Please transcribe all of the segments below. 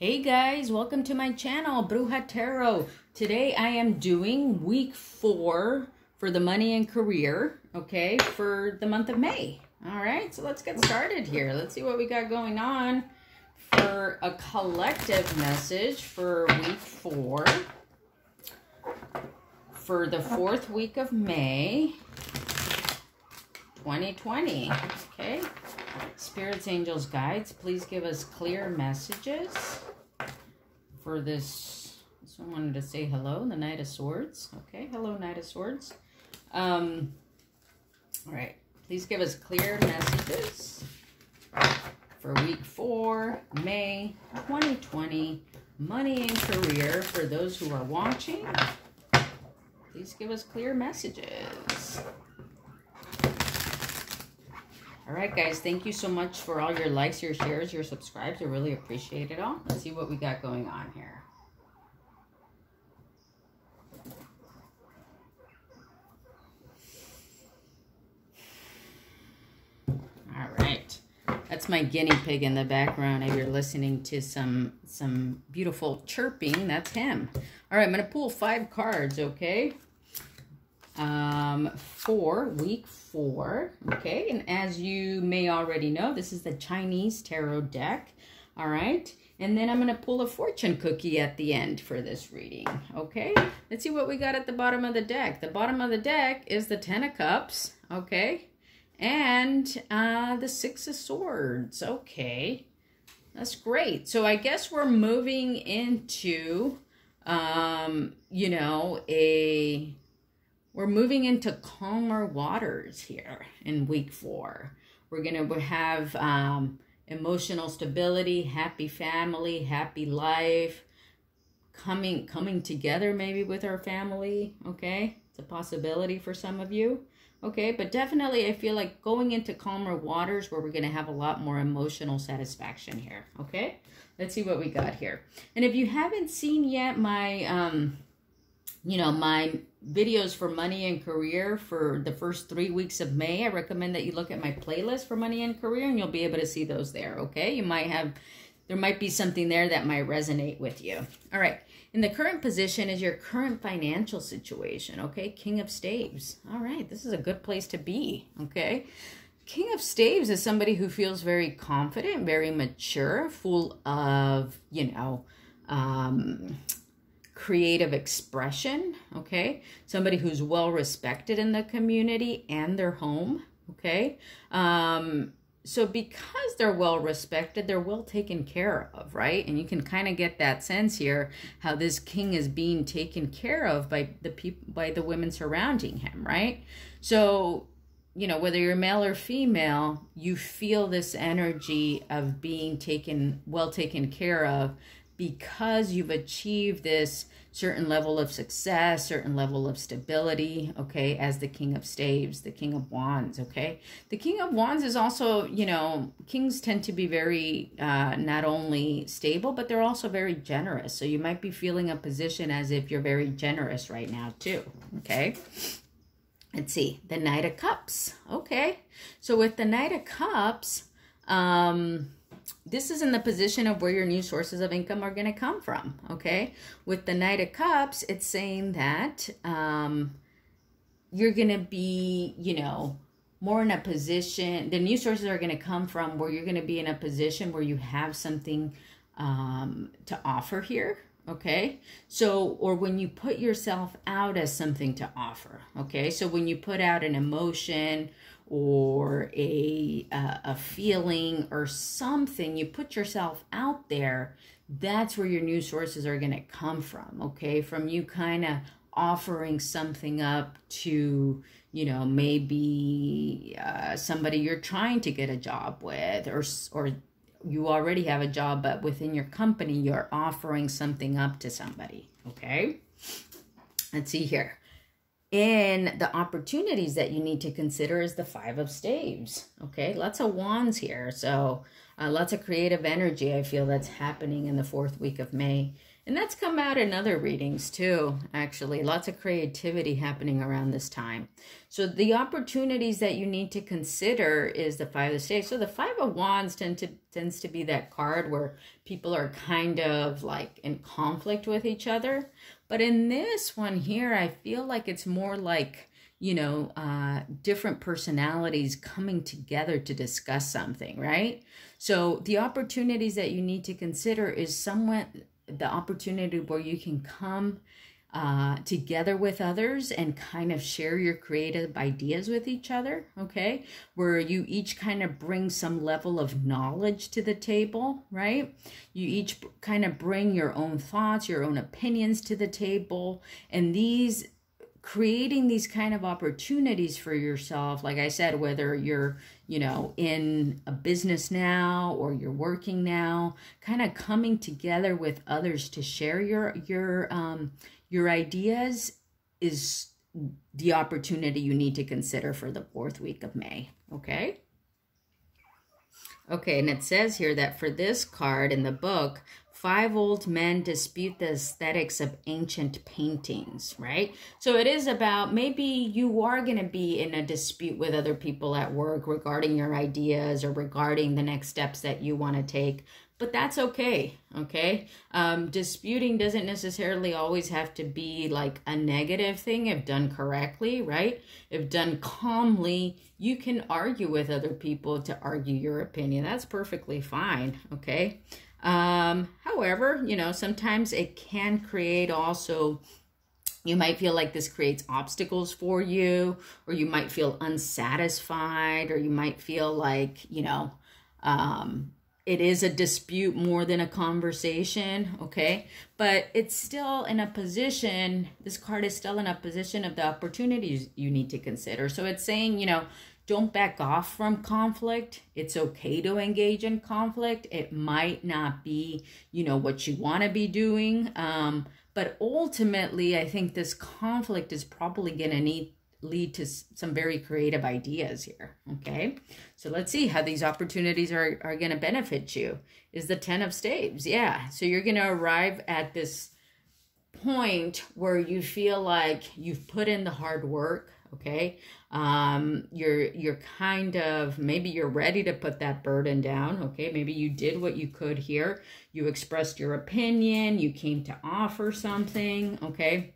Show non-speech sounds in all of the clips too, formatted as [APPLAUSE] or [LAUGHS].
Hey guys, welcome to my channel, Bruja Tarot. Today I am doing week four for the money and career, okay, for the month of May. All right, so let's get started here. Let's see what we got going on for a collective message for week four for the fourth week of May 2020, okay? Spirits, angels, guides, please give us clear messages for this. Someone wanted to say hello, the Knight of Swords. Okay, hello, Knight of Swords. Um, all right, please give us clear messages for week four, May 2020, money and career for those who are watching. Please give us clear messages. All right, guys, thank you so much for all your likes, your shares, your subscribes. I really appreciate it all. Let's see what we got going on here. All right. That's my guinea pig in the background. If you're listening to some some beautiful chirping, that's him. All right, I'm going to pull five cards, okay? Um, for week four. Okay, and as you may already know, this is the Chinese Tarot deck. All right, and then I'm going to pull a fortune cookie at the end for this reading. Okay, let's see what we got at the bottom of the deck. The bottom of the deck is the Ten of Cups. Okay, and uh, the Six of Swords. Okay, that's great. So I guess we're moving into, um, you know, a we're moving into calmer waters here in week four. We're going to have um, emotional stability, happy family, happy life, coming coming together maybe with our family, okay? It's a possibility for some of you. Okay, but definitely I feel like going into calmer waters where we're going to have a lot more emotional satisfaction here, okay? Let's see what we got here. And if you haven't seen yet my um you know, my videos for money and career for the first three weeks of May. I recommend that you look at my playlist for money and career and you'll be able to see those there, okay? You might have, there might be something there that might resonate with you. All right. In the current position is your current financial situation, okay? King of Staves. All right. This is a good place to be, okay? King of Staves is somebody who feels very confident, very mature, full of, you know, um, creative expression, okay? Somebody who's well respected in the community and their home, okay? Um, so because they're well respected, they're well taken care of, right? And you can kind of get that sense here how this king is being taken care of by the people by the women surrounding him, right? So, you know, whether you're male or female, you feel this energy of being taken well taken care of because you've achieved this certain level of success, certain level of stability, okay, as the King of Staves, the King of Wands, okay? The King of Wands is also, you know, kings tend to be very uh, not only stable, but they're also very generous. So you might be feeling a position as if you're very generous right now, too, okay? Let's see, the Knight of Cups, okay? So with the Knight of Cups, um, this is in the position of where your new sources of income are going to come from. Okay. With the Knight of Cups, it's saying that um, you're going to be, you know, more in a position, the new sources are going to come from where you're going to be in a position where you have something um, to offer here. Okay. So, or when you put yourself out as something to offer. Okay. So when you put out an emotion or a uh, a feeling or something you put yourself out there that's where your new sources are going to come from okay? From you kind of offering something up to you know maybe uh, somebody you're trying to get a job with or or you already have a job but within your company you're offering something up to somebody okay? Let's see here and the opportunities that you need to consider is the five of staves. Okay, lots of wands here. So Uh, lots of creative energy, I feel that's happening in the fourth week of May. And that's come out in other readings too, actually. Lots of creativity happening around this time. So the opportunities that you need to consider is the Five of Staves. So the Five of Wands tend to tends to be that card where people are kind of like in conflict with each other. But in this one here, I feel like it's more like you know, uh, different personalities coming together to discuss something, right? So the opportunities that you need to consider is somewhat the opportunity where you can come uh, together with others and kind of share your creative ideas with each other, okay? Where you each kind of bring some level of knowledge to the table, right? You each kind of bring your own thoughts, your own opinions to the table, and these creating these kind of opportunities for yourself like i said whether you're you know in a business now or you're working now kind of coming together with others to share your your um your ideas is the opportunity you need to consider for the fourth week of may okay okay and it says here that for this card in the book Five old men dispute the aesthetics of ancient paintings, right? So it is about maybe you are going to be in a dispute with other people at work regarding your ideas or regarding the next steps that you want to take, but that's okay, okay? Um, disputing doesn't necessarily always have to be like a negative thing if done correctly, right? If done calmly, you can argue with other people to argue your opinion. That's perfectly fine, okay? Um, however, you know, sometimes it can create also you might feel like this creates obstacles for you, or you might feel unsatisfied, or you might feel like, you know, um, it is a dispute more than a conversation, okay? But it's still in a position, this card is still in a position of the opportunities you need to consider. So it's saying, you know, don't back off from conflict. It's okay to engage in conflict. It might not be, you know, what you want to be doing. Um, but ultimately, I think this conflict is probably going to need lead to some very creative ideas here okay? So let's see how these opportunities are, are going to benefit you. Is the 10 of staves yeah. So you're going to arrive at this point where you feel like you've put in the hard work okay? Um you're you're kind of maybe you're ready to put that burden down okay? Maybe you did what you could here. You expressed your opinion. You came to offer something okay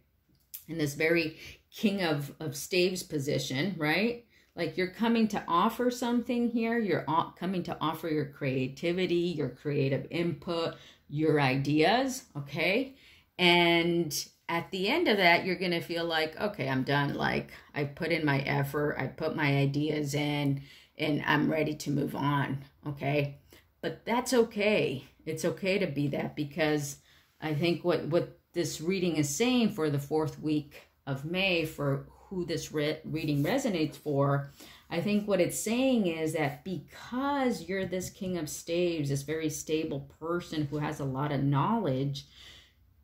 in this very king of of staves position right like you're coming to offer something here you're coming to offer your creativity your creative input your ideas okay and at the end of that, you're going to feel like, okay, I'm done. Like I put in my effort, I put my ideas in, and I'm ready to move on. Okay. But that's okay. It's okay to be that because I think what, what this reading is saying for the fourth week of May, for who this re- reading resonates for, I think what it's saying is that because you're this king of staves, this very stable person who has a lot of knowledge,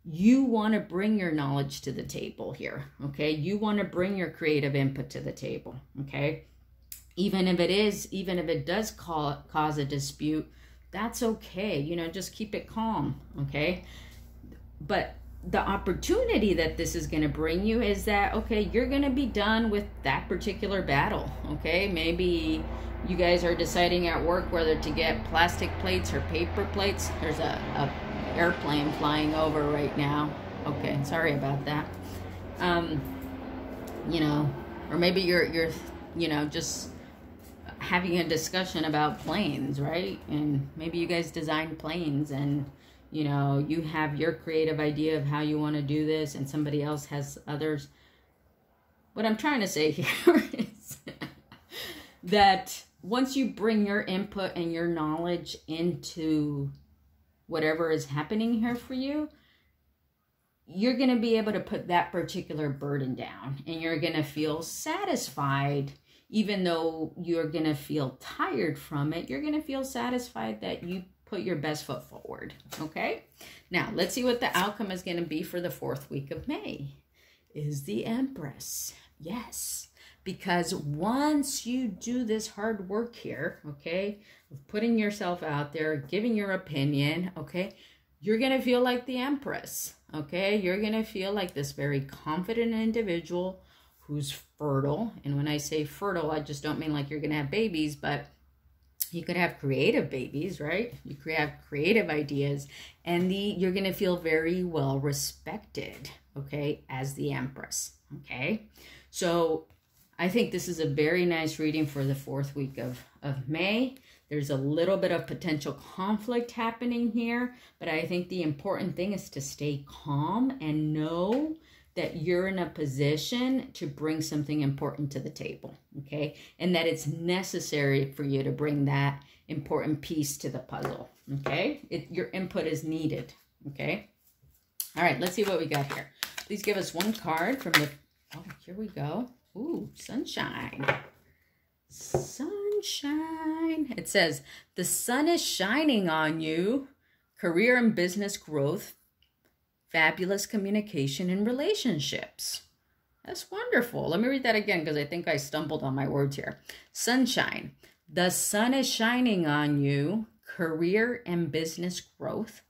you want to bring your knowledge to the table here, okay? You want to bring your creative input to the table, okay? Even if it is, even if it does call, cause a dispute, that's okay. You know, just keep it calm, okay? But the opportunity that this is going to bring you is that, okay, you're going to be done with that particular battle, okay? Maybe you guys are deciding at work whether to get plastic plates or paper plates. There's a, a airplane flying over right now. Okay, sorry about that. Um, you know, or maybe you're you're you know just having a discussion about planes, right? And maybe you guys design planes and you know, you have your creative idea of how you want to do this and somebody else has others. What I'm trying to say [LAUGHS] here is that once you bring your input and your knowledge into whatever is happening here for you, you're going to be able to put that particular burden down and you're going to feel satisfied even though you're going to feel tired from it you're going to feel satisfied that you put your best foot forward okay now let's see what the outcome is going to be for the fourth week of may is the empress yes because once you do this hard work here, okay, of putting yourself out there, giving your opinion, okay, you're going to feel like the empress, okay? You're going to feel like this very confident individual who's fertile. And when I say fertile, I just don't mean like you're going to have babies, but you could have creative babies, right? You could have creative ideas and the you're going to feel very well respected, okay, as the empress, okay? So I think this is a very nice reading for the fourth week of, of May. There's a little bit of potential conflict happening here, but I think the important thing is to stay calm and know that you're in a position to bring something important to the table, okay? And that it's necessary for you to bring that important piece to the puzzle, okay? It, your input is needed, okay? All right, let's see what we got here. Please give us one card from the, oh, here we go. Ooh, sunshine. Sunshine. It says, the sun is shining on you. Career and business growth fabulous communication and relationships. That's wonderful. Let me read that again because I think I stumbled on my words here. Sunshine. The sun is shining on you, career and business growth,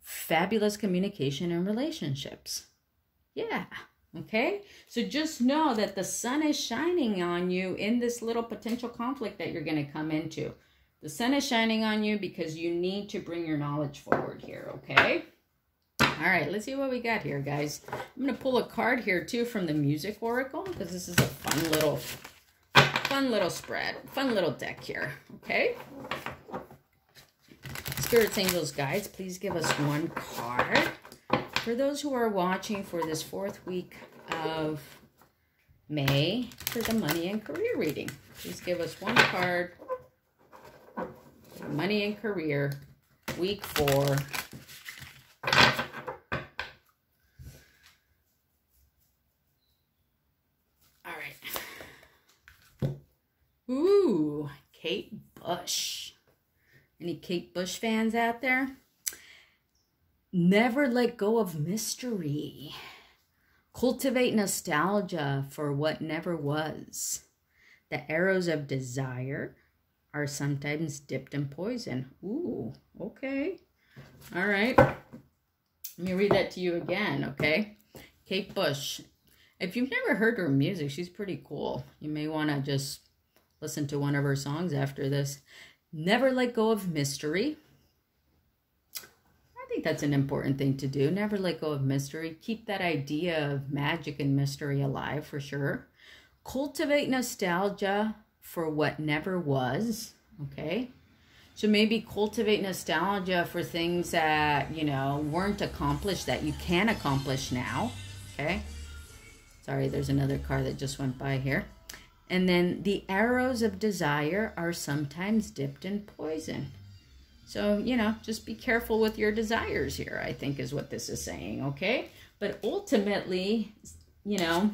fabulous communication and relationships. Yeah. Okay. So just know that the sun is shining on you in this little potential conflict that you're going to come into. The sun is shining on you because you need to bring your knowledge forward here. Okay. All right, let's see what we got here, guys. I'm going to pull a card here, too, from the Music Oracle, because this is a fun little, fun little spread, fun little deck here, okay? Spirits, Angels, Guides, please give us one card. For those who are watching for this fourth week of May for the money and career reading, please give us one card. Money and career, week four, Ooh, Kate Bush. Any Kate Bush fans out there? Never let go of mystery. Cultivate nostalgia for what never was. The arrows of desire are sometimes dipped in poison. Ooh, okay. All right. Let me read that to you again, okay? Kate Bush. If you've never heard her music, she's pretty cool. You may want to just listen to one of her songs after this. Never let go of mystery. I think that's an important thing to do. Never let go of mystery. Keep that idea of magic and mystery alive for sure. Cultivate nostalgia for what never was. Okay. So maybe cultivate nostalgia for things that, you know, weren't accomplished that you can accomplish now. Okay. Sorry, there's another car that just went by here. And then the arrows of desire are sometimes dipped in poison. So, you know, just be careful with your desires here, I think is what this is saying, okay? But ultimately, you know,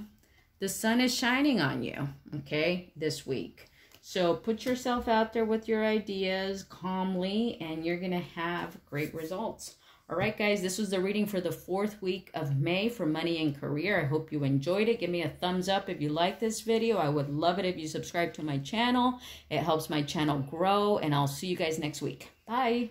the sun is shining on you, okay, this week. So put yourself out there with your ideas calmly, and you're going to have great results. All right, guys, this was the reading for the fourth week of May for Money and Career. I hope you enjoyed it. Give me a thumbs up if you like this video. I would love it if you subscribe to my channel. It helps my channel grow, and I'll see you guys next week. Bye.